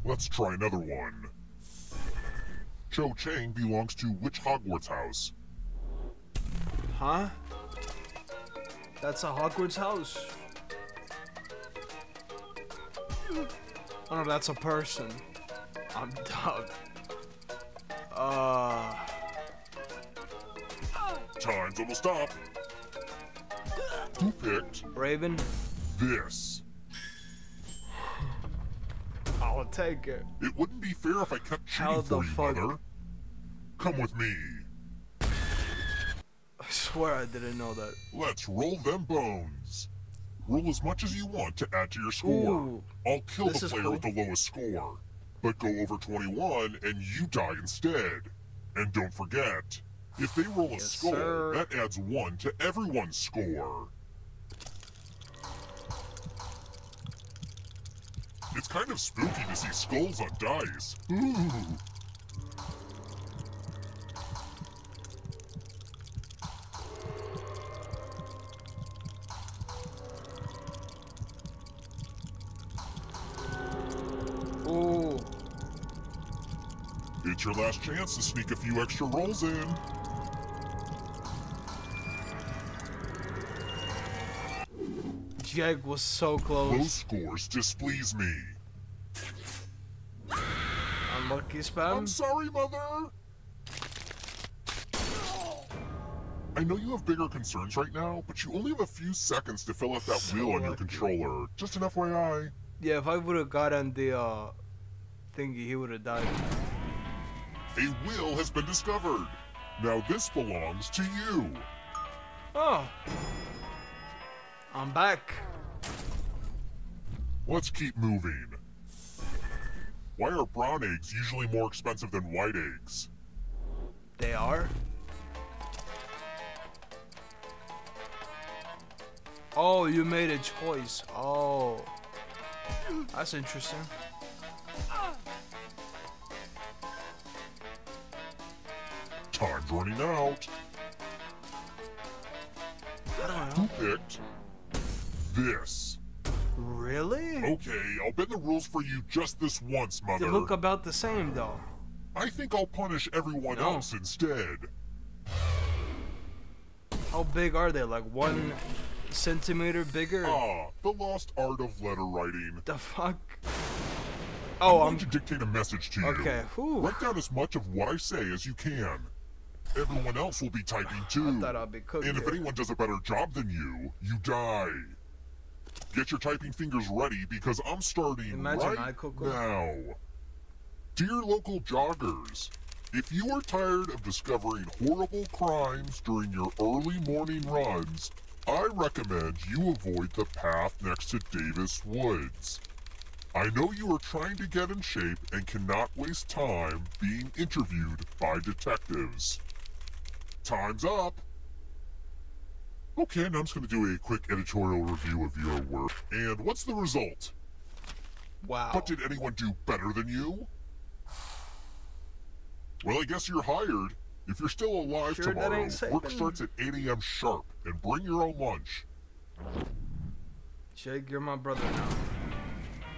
Speaker 3: Let's try another one. Cho Chang belongs to which Hogwarts house?
Speaker 1: Huh? That's a Hogwarts house. Oh no, that's a person. I'm dumb. Uh,
Speaker 3: Time's almost up. Who picked
Speaker 1: Raven.
Speaker 3: this?
Speaker 1: I'll take it.
Speaker 3: It wouldn't be fair if I kept
Speaker 1: How
Speaker 3: cheating
Speaker 1: the
Speaker 3: for you,
Speaker 1: fuck?
Speaker 3: Mother. Come with me.
Speaker 1: I swear I didn't know that.
Speaker 3: Let's roll them bones. Roll as much as you want to add to your score.
Speaker 1: Ooh,
Speaker 3: I'll kill
Speaker 1: this
Speaker 3: the player
Speaker 1: cool.
Speaker 3: with the lowest score. But go over 21 and you die instead. And don't forget, if they roll a
Speaker 1: Yes,
Speaker 3: skull,
Speaker 1: sir.
Speaker 3: that adds one to everyone's score. It's kind of spooky to see skulls on dice. Ooh. Your last chance to sneak a few extra rolls in.
Speaker 1: Jag was so
Speaker 3: Those
Speaker 1: close.
Speaker 3: scores displease me.
Speaker 1: Unlucky spam.
Speaker 3: I'm sorry, Mother! I know you have bigger concerns right now, but you only have a few seconds to fill out that
Speaker 1: So
Speaker 3: wheel on your controller. Just an FYI.
Speaker 1: Yeah, if I would have gotten the uh thingy, he would have died.
Speaker 3: A will has been discovered. Now this belongs to you.
Speaker 1: Oh, I'm back.
Speaker 3: Let's keep moving. Why are brown eggs usually more expensive than white eggs?
Speaker 1: They are. Oh, you made a choice. Oh, that's interesting.
Speaker 3: Running out. Who picked this?
Speaker 1: Really?
Speaker 3: Okay, I'll bend the rules for you just this once, mother.
Speaker 1: They look about the same though.
Speaker 3: I think I'll punish everyone
Speaker 1: No.
Speaker 3: else instead.
Speaker 1: How big are they? Like one centimeter bigger?
Speaker 3: Ah, the lost art of letter writing.
Speaker 1: The fuck? Oh, I'm
Speaker 3: going
Speaker 1: I'm
Speaker 3: to dictate a message to you.
Speaker 1: okay. Whew.
Speaker 3: Write down as much of what I say as you can. Everyone else will be typing too.
Speaker 1: I thought I'd be cooked.
Speaker 3: And if anyone does a better job than you, you die. Get your typing fingers ready because I'm starting
Speaker 1: Imagine I
Speaker 3: right now. Dear local joggers, if you are tired of discovering horrible crimes during your early morning runs, I recommend you avoid the path next to Davis Woods. I know you are trying to get in shape and cannot waste time being interviewed by detectives. Time's up. Okay, now I'm just going to do a quick editorial review of your work. And what's the result?
Speaker 1: wow.
Speaker 3: But did anyone do better than you? Well, I guess you're hired. If you're still alive
Speaker 1: Sure
Speaker 3: tomorrow, work starts at 8 a.m. sharp, and bring your own lunch.
Speaker 1: Jake, you're my brother now.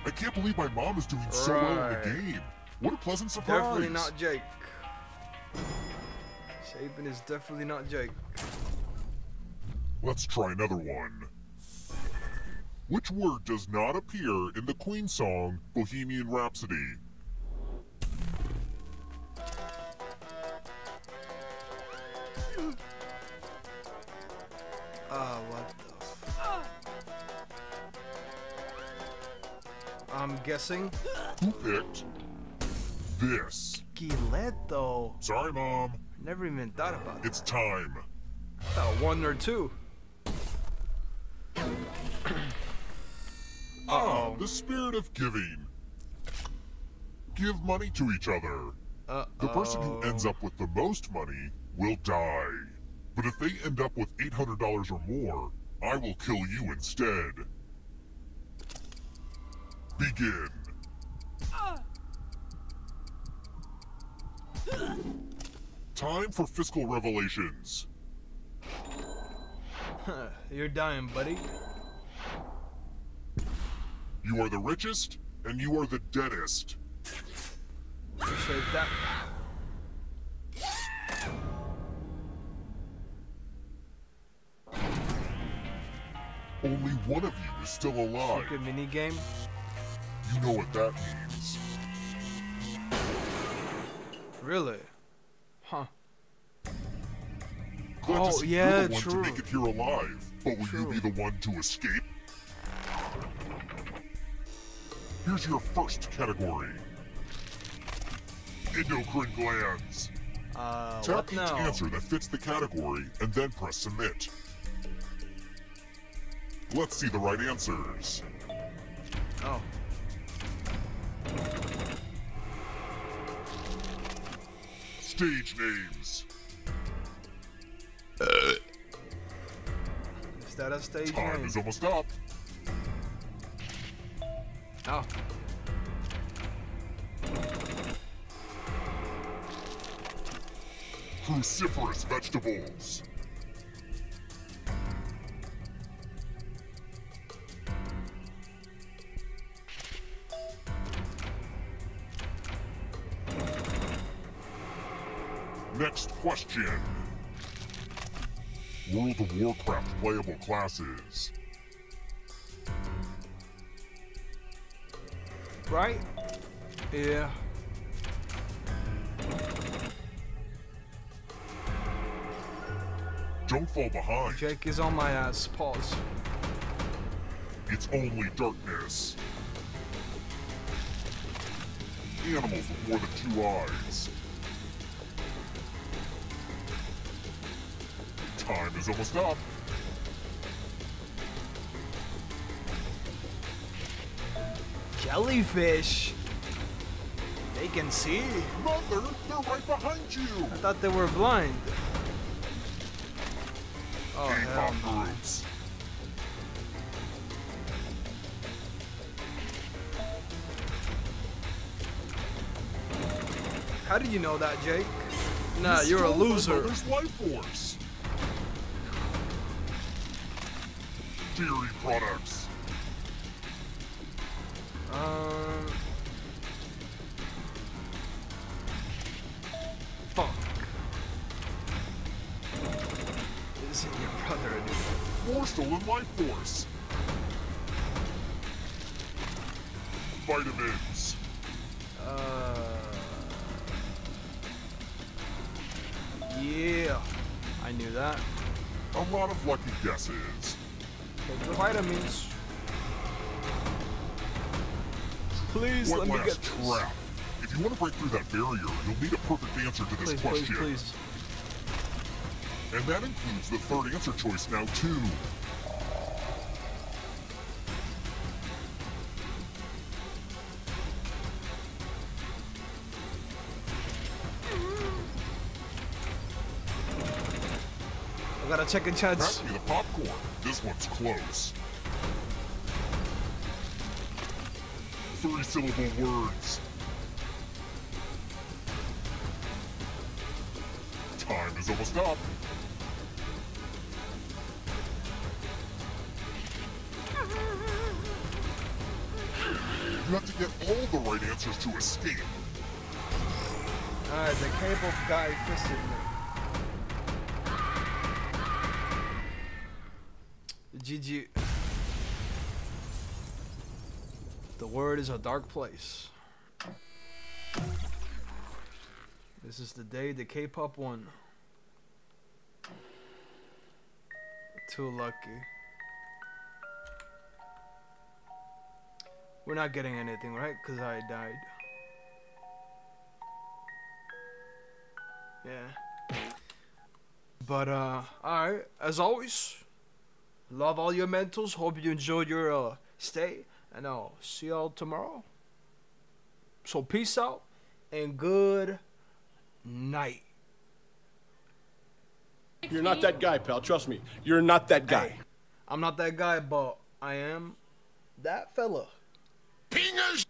Speaker 3: I can't believe my mom is doing so well in the game. What a pleasant surprise.
Speaker 1: Definitely not Jake. Shapen is definitely not Jake.
Speaker 3: Let's try another one. Which word does not appear in the Queen song Bohemian Rhapsody?
Speaker 1: Ah, what the? I'm guessing
Speaker 3: Who picked this?
Speaker 1: Giletto.
Speaker 3: Sorry, Mom.
Speaker 1: Never even thought about it.
Speaker 3: It's time.
Speaker 1: I thought one or two.
Speaker 3: Ah, the spirit of giving. Give money to each other.
Speaker 1: Uh -oh.
Speaker 3: The person who ends up with the most money will die. But if they end up with $800 or more, I will kill you instead. Begin. Time for fiscal revelations.
Speaker 1: You're dying, buddy.
Speaker 3: You are the richest, and you are the deadest.
Speaker 1: Appreciate that.
Speaker 3: Only one of you is still alive.
Speaker 1: Secret mini game.
Speaker 3: You know what that means.
Speaker 1: Really? Huh.
Speaker 3: Glad
Speaker 1: Oh, yeah,
Speaker 3: you're the one
Speaker 1: true.
Speaker 3: to make it here alive. But will
Speaker 1: True.
Speaker 3: you be the one to escape? Here's your first category. Endocrine glands.
Speaker 1: Uh,
Speaker 3: Tap each
Speaker 1: now?
Speaker 3: answer that fits the category and then press submit. Let's see the right answers.
Speaker 1: Oh.
Speaker 3: Stage names.
Speaker 1: Uh, is that a stage
Speaker 3: Time
Speaker 1: name?
Speaker 3: is almost up.
Speaker 1: Oh.
Speaker 3: Cruciferous vegetables. Playable classes.
Speaker 1: Right? Yeah.
Speaker 3: Don't fall behind.
Speaker 1: Jake is on my ass. Pause.
Speaker 3: It's only darkness. Animals with more than two eyes. Time is almost up.
Speaker 1: Jellyfish. They can see.
Speaker 3: Mother, they're right behind you.
Speaker 1: I thought they were blind. Oh hell no. How do you know that, Jake? Nah,
Speaker 3: You
Speaker 1: you're a loser.
Speaker 3: life force. Dairy products. More stolen life force. Vitamins.
Speaker 1: Uh. Yeah. I knew that.
Speaker 3: A lot of lucky guesses.
Speaker 1: Take the vitamins. Please
Speaker 3: One
Speaker 1: let me get this.
Speaker 3: trap. If you want to break through that barrier, you'll need a perfect answer to this
Speaker 1: Please, please,
Speaker 3: question.
Speaker 1: please.
Speaker 3: And that includes the third answer choice now, too.
Speaker 1: I got a second chance.
Speaker 3: Pass me the popcorn. This one's close. Three syllable words. Time is almost up. All the right to escape.
Speaker 1: Alright, the cable guy fisted me. GG. The word is a dark place. This is the day the K-pop won. Too lucky. We're not getting anything, right? Because I died. Yeah. But uh alright, as always, love all your mentals. Hope you enjoyed your uh stay. And I'll see y'all tomorrow. So peace out and good night.
Speaker 12: You're not that guy, pal. Trust me. You're not that guy.
Speaker 1: I'm not that guy, but I am that fella.
Speaker 3: Pingers!